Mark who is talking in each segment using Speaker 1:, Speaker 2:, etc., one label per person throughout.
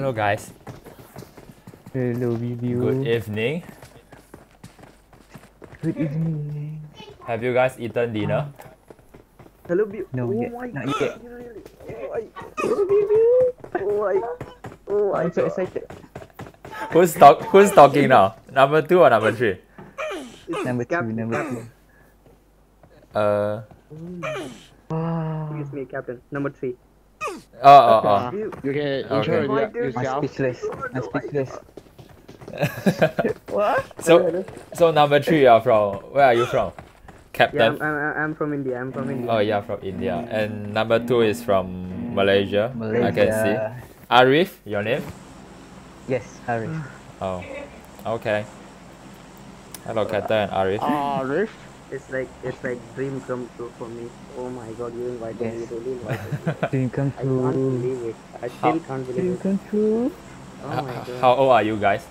Speaker 1: Hello guys.
Speaker 2: Hello review.
Speaker 1: Good evening.
Speaker 2: Good evening.
Speaker 1: Have you guys eaten dinner?
Speaker 3: Hello, Biu.
Speaker 2: No
Speaker 3: oh
Speaker 2: yet.
Speaker 3: my
Speaker 2: Not
Speaker 3: God.
Speaker 2: yet.
Speaker 3: Oh my. Oh my. Oh.
Speaker 2: I'm so excited.
Speaker 1: Who's talk who's talking now? Number two or number three?
Speaker 3: It's
Speaker 2: Number two,
Speaker 3: Captain,
Speaker 2: number two.
Speaker 1: Uh
Speaker 2: Wow.
Speaker 3: Excuse me, Captain. Number three.
Speaker 1: Oh oh oh.
Speaker 3: Biu.
Speaker 4: You can
Speaker 1: Okay.
Speaker 4: intro
Speaker 3: my
Speaker 4: okay.
Speaker 3: God.
Speaker 2: I'm speechless. I'm speechless.
Speaker 3: What?
Speaker 1: so so number three you are from where are you from? Captain?
Speaker 3: Yeah, I'm, I'm, I'm from India. I'm from India.
Speaker 1: Oh yeah from India. And number two is from Malaysia.
Speaker 2: Malaysia.
Speaker 1: I can see. Arif, your name?
Speaker 2: Yes, Arif.
Speaker 1: Oh. Okay. Hello Captain and Arif.
Speaker 4: Riff.
Speaker 3: It's like it's like dream come true for me. Oh my God, you invited me.
Speaker 2: Yes.
Speaker 3: You really invited me.
Speaker 2: Dream come true.
Speaker 3: I can't
Speaker 2: true.
Speaker 3: believe it. I still can't believe
Speaker 2: Dream
Speaker 3: it.
Speaker 2: come true.
Speaker 3: Oh my God.
Speaker 1: How old are you guys?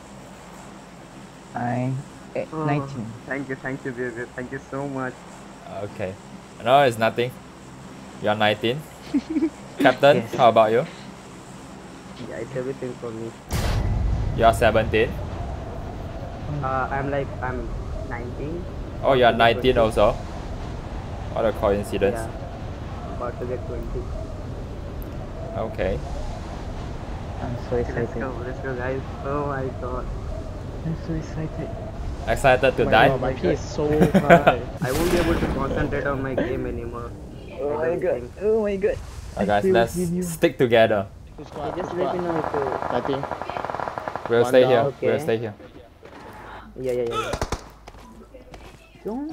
Speaker 2: I'm at
Speaker 3: Oh,
Speaker 2: 19.
Speaker 3: Thank you, thank you, Biu. Thank you so much.
Speaker 1: Okay. No, it's nothing. You're 19. Captain,
Speaker 2: Yes.
Speaker 1: how about you?
Speaker 3: Yeah, it's everything for me.
Speaker 1: You're 17.
Speaker 3: Uh, I'm like I'm 19.
Speaker 1: Oh, you're 19
Speaker 3: 20.
Speaker 1: also. What a coincidence.
Speaker 3: Yeah. About to get 20.
Speaker 1: Okay.
Speaker 2: I'm so excited.
Speaker 3: Let's
Speaker 2: excited.
Speaker 3: go, let's go, guys. Oh my God.
Speaker 2: I'm so excited.
Speaker 1: Excited to
Speaker 3: my
Speaker 1: die?
Speaker 4: Oh, my P is so high.
Speaker 3: I won't be able to concentrate on my game anymore.
Speaker 2: Oh my god.
Speaker 3: think.
Speaker 2: Oh my god.
Speaker 1: Uh, guys, let's stick together.
Speaker 4: Two
Speaker 3: Hey,
Speaker 4: squad, two
Speaker 3: just let me know if you.
Speaker 4: I think.
Speaker 1: We'll
Speaker 4: One
Speaker 1: stay
Speaker 4: down,
Speaker 1: here.
Speaker 3: okay.
Speaker 1: We'll stay here.
Speaker 3: Yeah, yeah, yeah. yeah. Don't.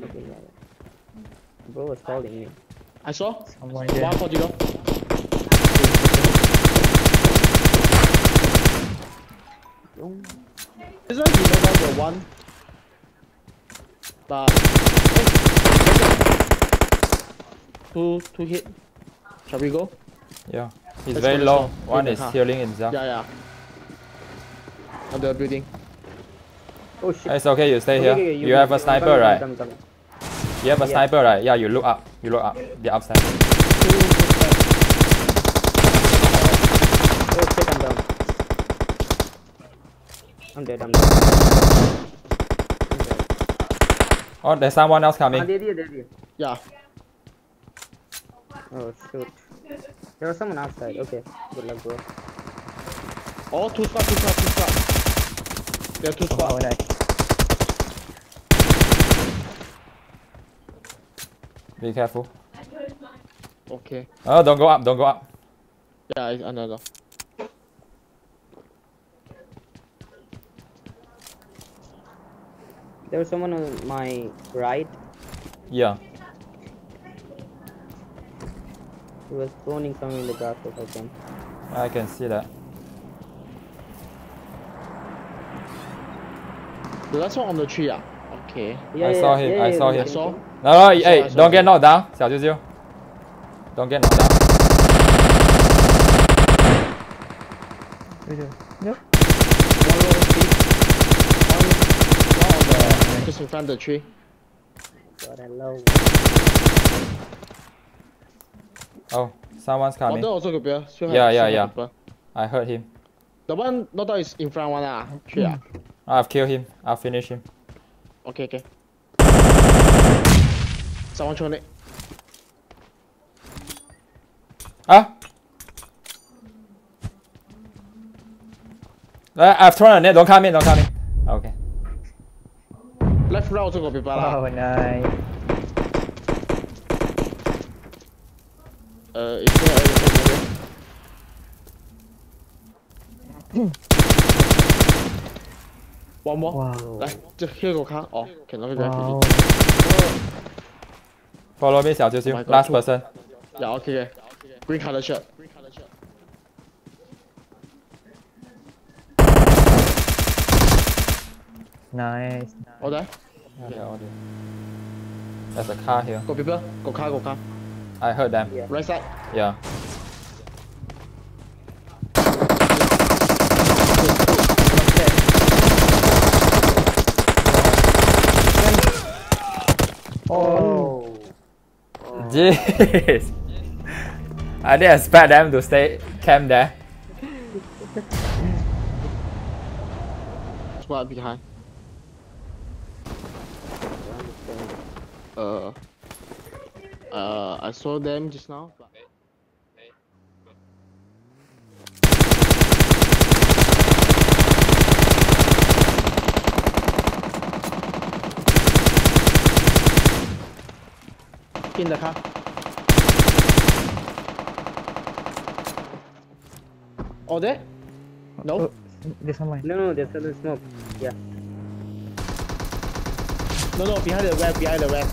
Speaker 3: Okay, yeah, yeah. Bro was calling me.
Speaker 4: I saw.
Speaker 2: Someone there.
Speaker 4: One for Jigo.
Speaker 3: Don't.
Speaker 4: This one you know about the one. But two two hit. Shall we go?
Speaker 1: Yeah. He's
Speaker 4: Let's
Speaker 1: very
Speaker 4: go,
Speaker 1: low.
Speaker 4: let's go.
Speaker 1: One
Speaker 4: In the
Speaker 1: is
Speaker 4: car.
Speaker 1: healing himself.
Speaker 4: Yeah, yeah. On the building.
Speaker 3: Oh shit.
Speaker 1: It's okay, you stay
Speaker 3: Okay,
Speaker 1: here.
Speaker 3: okay,
Speaker 1: You
Speaker 3: you
Speaker 1: have
Speaker 3: a
Speaker 1: a
Speaker 3: I'm
Speaker 1: sniper,
Speaker 3: coming,
Speaker 1: right?
Speaker 3: coming, coming.
Speaker 1: You have a
Speaker 3: Yeah.
Speaker 1: sniper, right? Yeah, you look up. You look up. The upside.
Speaker 4: Two.
Speaker 3: Oh shit, I'm down. I'm dead, I'm dead. I'm dead.
Speaker 1: Oh, there's someone else
Speaker 3: Ah,
Speaker 1: coming.
Speaker 3: there he is, there he is.
Speaker 4: Yeah.
Speaker 3: Oh shoot. There was someone outside. Okay. Good luck, bro.
Speaker 4: Oh, two squad, two squad, two squad. There are two
Speaker 2: Oh,
Speaker 4: squad.
Speaker 2: nice.
Speaker 1: Be careful.
Speaker 4: Okay.
Speaker 1: Oh, don't go up. Don't go up.
Speaker 4: Yeah, it's another.
Speaker 3: There was someone on my right.
Speaker 1: Yeah.
Speaker 3: He was spawning somewhere in the grass if I can.
Speaker 1: I can see that.
Speaker 4: The last one on the tree, ah. Okay.
Speaker 3: Yeah,
Speaker 1: I
Speaker 3: yeah,
Speaker 1: saw him,
Speaker 3: yeah,
Speaker 1: I
Speaker 3: yeah,
Speaker 1: saw
Speaker 3: yeah,
Speaker 1: him.
Speaker 4: I saw.
Speaker 1: No, no,
Speaker 4: I saw,
Speaker 1: hey,
Speaker 4: I saw
Speaker 1: don't get
Speaker 4: him.
Speaker 1: knocked down. 小啾啾. Don't get knocked down.
Speaker 2: Wait, no.
Speaker 4: One row tree. One, one on the just in front of the tree.
Speaker 3: God, I love.
Speaker 1: Oh, someone's
Speaker 4: Oh,
Speaker 1: coming.
Speaker 4: that also could be. ah. Still have-
Speaker 1: Yeah,
Speaker 4: still
Speaker 1: yeah,
Speaker 4: have
Speaker 1: yeah.
Speaker 4: people.
Speaker 1: I heard him.
Speaker 4: The one not that is in front one ah. Tree ah.
Speaker 1: I've killed him. I'll finish him.
Speaker 4: Okay, okay. Someone shot it.
Speaker 1: Hả? Đấy, I've thrown này, Don't come in, don't come in. Ok.
Speaker 4: Left row cho có bị bà
Speaker 2: là. Nice.
Speaker 4: Uh, it's not everything. One more.
Speaker 2: Wow.
Speaker 4: Đây, just here go car. Oh, can I get
Speaker 2: it?
Speaker 1: Follow me, 小啾啾.
Speaker 4: Oh my God,
Speaker 1: Last
Speaker 4: two.
Speaker 1: person.
Speaker 4: Yeah, okay, okay. Green color shirt.
Speaker 2: Nice.
Speaker 4: All there.
Speaker 1: Yeah, all there. There's a car here.
Speaker 4: Got people. Got car, got car.
Speaker 1: I heard them.
Speaker 3: Yeah.
Speaker 4: Right side.
Speaker 1: Yeah. Jeez. I didn't expect them to stay camp there.
Speaker 4: Squad behind. Uh, uh, I saw them just now. In the car. Oh, there? No.
Speaker 2: Oh, there's someone.
Speaker 3: No, no, there's a smoke. Yeah.
Speaker 4: No, no, behind the web, behind the web.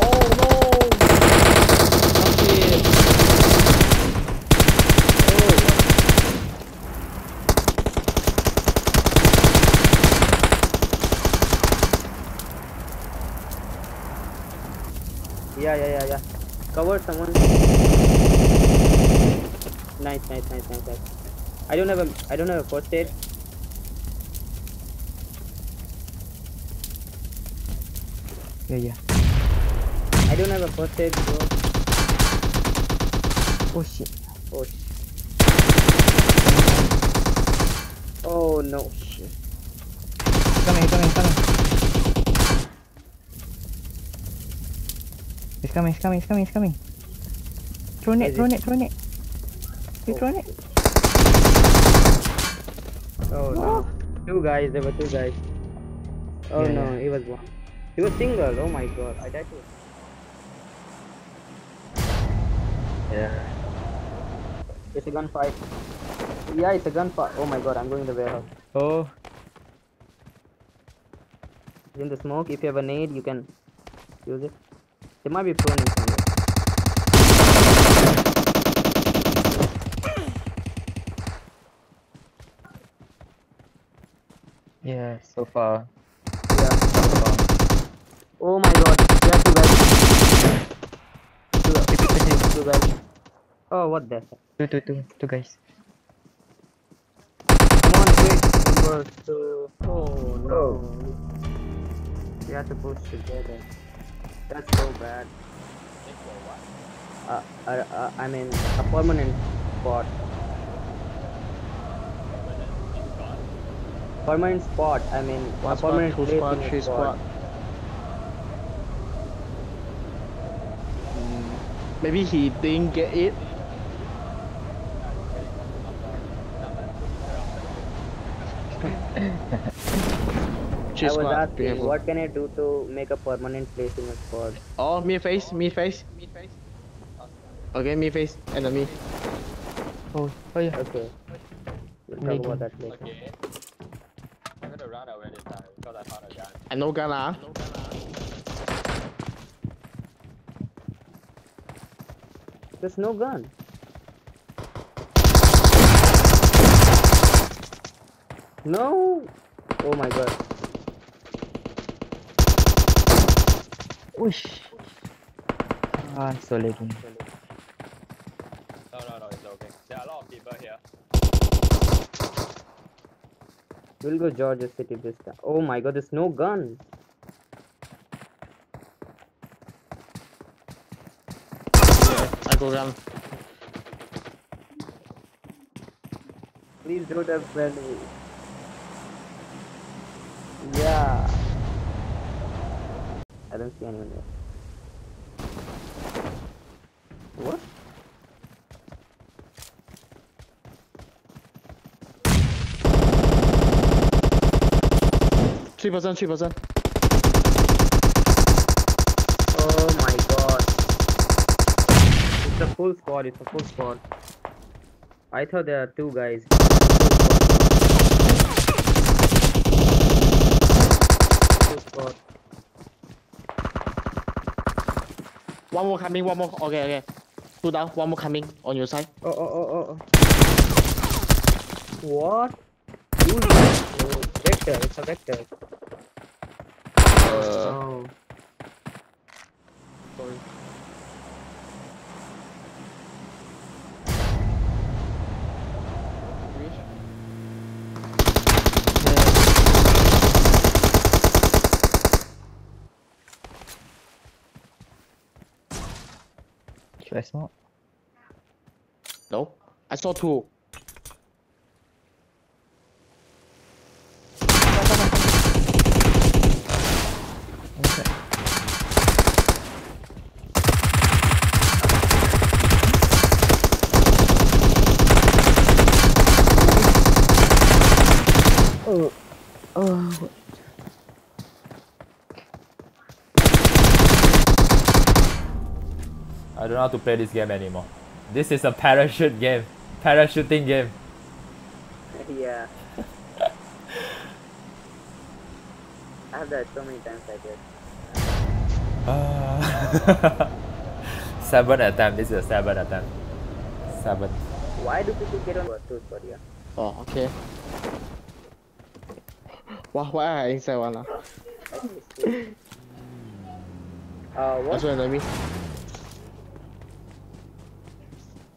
Speaker 4: Oh no! Fuck it.
Speaker 3: Yeah, yeah, yeah, yeah. Cover someone. Nice, nice, nice, nice, nice. I don't have a, I don't have a first aid.
Speaker 2: Yeah, yeah.
Speaker 3: I don't have a first aid, bro.
Speaker 2: Oh shit.
Speaker 3: Oh. sh- Oh no. Shit.
Speaker 2: Coming, coming, coming. He's coming, he's coming, he's coming, he's coming. Throw
Speaker 3: Is
Speaker 2: throw
Speaker 3: it-
Speaker 2: throw net. You
Speaker 3: Oh.
Speaker 2: throw net.
Speaker 3: Oh no. Two guys, there were two guys. Oh
Speaker 2: Yeah,
Speaker 3: no,
Speaker 2: yeah.
Speaker 3: he was one. He was single. Oh my god, I died too.
Speaker 2: Yeah.
Speaker 3: It's a gunfight. Yeah, it's a gunfight. Oh my god, I'm going to the warehouse.
Speaker 2: Oh.
Speaker 3: In the smoke. If you have a nade, you can use it. There might be pruning somewhere.
Speaker 2: Yeah, so far.
Speaker 3: Yeah.
Speaker 2: So far.
Speaker 3: Oh my god, there are two guys. Two,
Speaker 2: Two, two, two,
Speaker 3: two guys. Oh, what the heck?
Speaker 2: two, two, two, two guys.
Speaker 3: Come on, quick. Number two. Oh no. Oh. We have to push together. That's so bad. Uh, uh, uh, I mean, a permanent spot. Permanent spot. I mean,
Speaker 4: One
Speaker 3: a
Speaker 4: squad,
Speaker 3: permanent
Speaker 4: two
Speaker 3: place
Speaker 4: squad,
Speaker 3: in a
Speaker 4: three squad.
Speaker 3: squad.
Speaker 4: Mm, Maybe he didn't get it.
Speaker 3: I
Speaker 4: Three
Speaker 3: was asking,
Speaker 4: beautiful.
Speaker 3: what can I do to make a permanent place in a squad?
Speaker 4: Oh, me face, me face. Me face. Okay, me face, enemy.
Speaker 2: Oh, oh yeah.
Speaker 3: Okay. We'll talk about that later.
Speaker 1: I'm gonna run away this time because I found a gun.
Speaker 4: I know gun ah.
Speaker 3: There's no gun. No! Oh my god.
Speaker 2: Whoosh. Ah, so lagging.
Speaker 1: No, no, no, it's okay. There are a lot of people here.
Speaker 3: We'll go Georgopol City this time. Oh my god, there's no gun.
Speaker 4: I go gun.
Speaker 3: Please don't have friendly. Yeah. I don't see anyone there. What?
Speaker 4: Three percent, three percent.
Speaker 3: Oh my god. It's a full squad, it's a full squad. I thought there are two guys. Full squad.
Speaker 4: One more coming, one more. Okay, okay. Two down, one more coming on your side.
Speaker 3: Oh, oh, oh, oh, oh. What? Use oh, vector, it's a vector.
Speaker 4: Uh,
Speaker 3: Oh.
Speaker 4: sorry.
Speaker 2: Do I smoke?
Speaker 4: No. I saw two.
Speaker 1: How to play this game anymore. This is a parachute game. Parachuting game.
Speaker 3: yeah. I have that so many times like this.
Speaker 1: Ah. seven attempt. This is a seven attempt. Seven.
Speaker 3: Why do people get on two spot here?
Speaker 4: Oh, okay. Why, why I inside one?
Speaker 3: Uh,
Speaker 4: I
Speaker 3: what?
Speaker 4: saw enemy.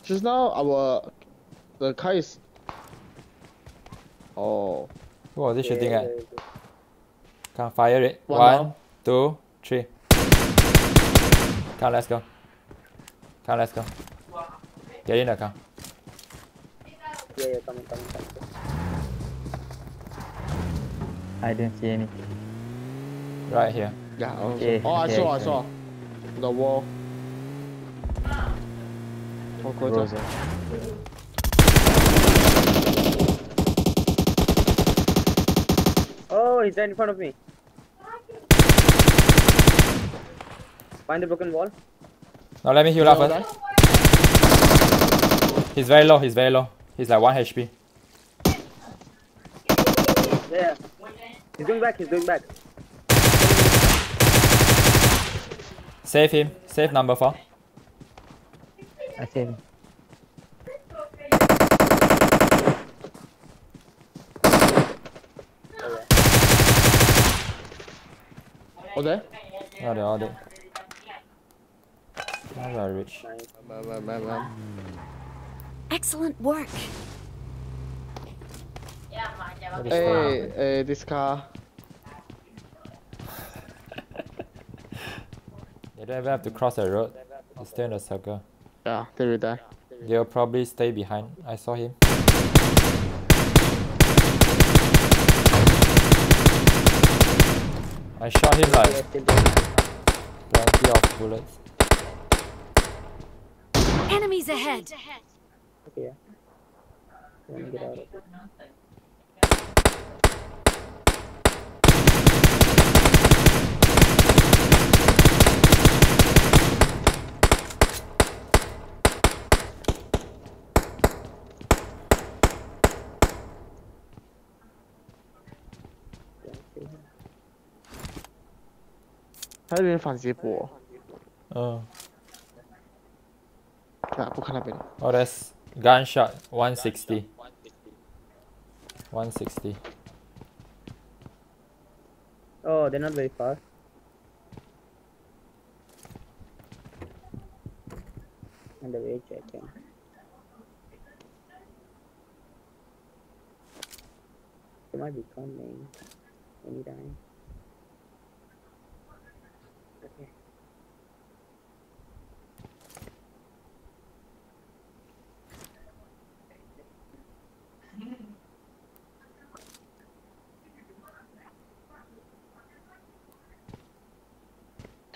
Speaker 4: Just now, our the car is. Oh,
Speaker 1: Who was he shooting at?
Speaker 3: Yeah,
Speaker 1: Come fire it.
Speaker 4: One
Speaker 1: One,
Speaker 4: down.
Speaker 1: two, three. Come, let's go. Come, let's go. Get in the car.
Speaker 3: yeah, yeah, coming, coming, coming.
Speaker 2: I didn't see anything.
Speaker 1: Right here.
Speaker 4: yeah.
Speaker 2: Okay,
Speaker 4: oh, I
Speaker 2: okay,
Speaker 4: saw, I saw. The wall. Oh, go
Speaker 2: Rosa.
Speaker 3: Oh, he's right in front of me. Find the broken wall.
Speaker 1: Now let me heal up first. He's very low. He's very low. He's like 1 HP.
Speaker 3: Yeah. He's going back, he's going back.
Speaker 1: Save him. Save number 4.
Speaker 2: I saved him.
Speaker 4: Oh, there?
Speaker 1: Oh, they're all dead. Now we rich.
Speaker 4: Man, man, man, man.
Speaker 5: Excellent work.
Speaker 4: Hey, hey, this car.
Speaker 1: They don't even have to cross the road. They stay in the circle.
Speaker 4: Yeah, they will die.
Speaker 1: They'll probably stay behind. I saw him. I shot him
Speaker 3: Yeah,
Speaker 1: like
Speaker 3: still there.
Speaker 1: plenty of bullets.
Speaker 5: Enemies ahead.
Speaker 3: Okay, yeah. Let me get out of it. Can't see him.
Speaker 4: 他那边反击补，
Speaker 1: Oh.
Speaker 4: 对啊，不看那边。
Speaker 1: Oh, that's gunshot 160. 160.
Speaker 3: Oh, they're not very far. On the way checking. They might be coming anytime.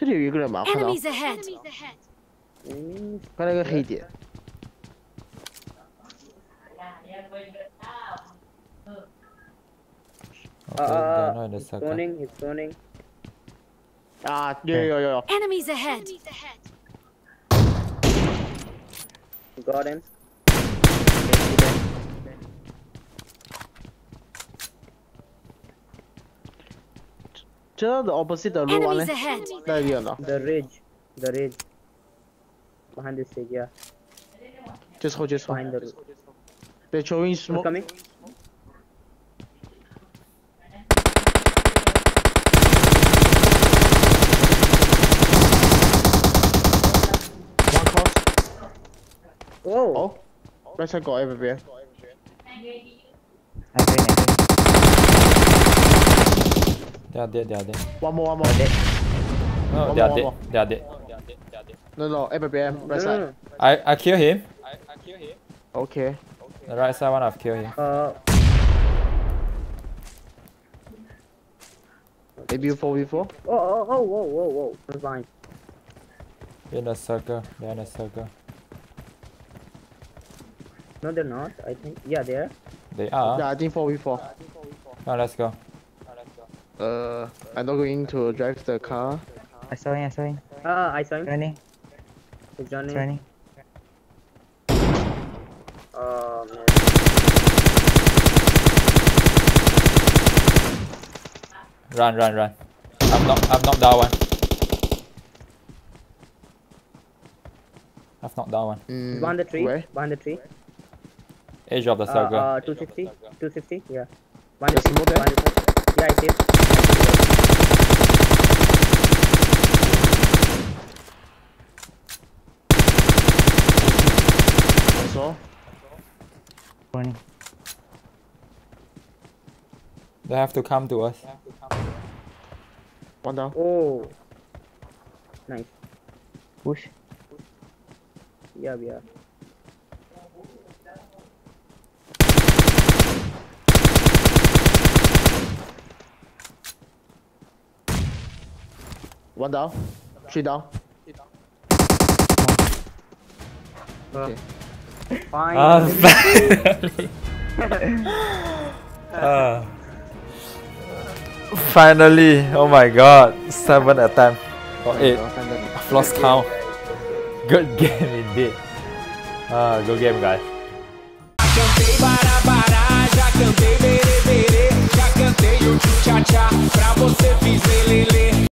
Speaker 4: 这就一个人吗看到
Speaker 3: 了
Speaker 4: 看到了个黑点
Speaker 3: yeahyeahforget 啊 morningisgoing
Speaker 4: 啊有有有有 enemiesaheadgotten चलो the opposite
Speaker 5: the
Speaker 4: road one the real
Speaker 3: the ridge. The ridge. Behind this ridge yeah.
Speaker 4: Just hold just
Speaker 3: behind the
Speaker 4: they're throwing smoke.
Speaker 3: Coming?
Speaker 4: Whoa!
Speaker 3: Oh,
Speaker 4: right side got here?
Speaker 2: I
Speaker 1: they are dead, they are dead.
Speaker 4: One more, one more.
Speaker 1: No,
Speaker 4: One
Speaker 1: they are
Speaker 4: more,
Speaker 1: dead.
Speaker 4: one
Speaker 1: They are dead.
Speaker 4: No, no, FBM, right
Speaker 3: no,
Speaker 4: side.
Speaker 3: no.
Speaker 1: I kill him. I I kill him.
Speaker 4: Okay.
Speaker 1: The right side one I've killed him.
Speaker 3: Uh,
Speaker 4: Maybe 4v4?
Speaker 3: oh, oh, oh, whoa, whoa, whoa. I'm fine.
Speaker 1: In a circle. They're in a circle.
Speaker 3: No, they're not. I think. Yeah, they're.
Speaker 1: They are.
Speaker 4: Yeah, I think 4v4.
Speaker 1: Now let's go.
Speaker 4: Uh, I'm not going to drive the car.
Speaker 2: I saw him, I saw him.
Speaker 3: Ah, I saw him.
Speaker 2: Running,
Speaker 3: He's
Speaker 2: he's
Speaker 3: running.
Speaker 2: running.
Speaker 3: Oh man.
Speaker 1: Run, run, run. I've knocked, I've knocked down one. I've knocked down one.
Speaker 4: Mm,
Speaker 3: Behind the tree.
Speaker 4: Where?
Speaker 3: Behind the tree.
Speaker 1: Edge of the
Speaker 3: Uh,
Speaker 1: circle.
Speaker 3: uh, 260. 260. Yeah. Behind the
Speaker 4: There's
Speaker 3: tree.
Speaker 4: More there?
Speaker 3: Behind the tree. Yeah, I see it.
Speaker 4: I saw.
Speaker 1: They have to come to us.
Speaker 4: One down.
Speaker 3: Oh. Nice.
Speaker 2: Push.
Speaker 3: Yeah, yeah.
Speaker 4: One down. Three down.
Speaker 3: Uh, Fine.
Speaker 1: Ah, finally. Ah. finally. Oh my god. Seven attempt. Or eight. I've lost count. Good game indeed. Ah, good game guys.
Speaker 6: cantei para parar, já cantei berê berê,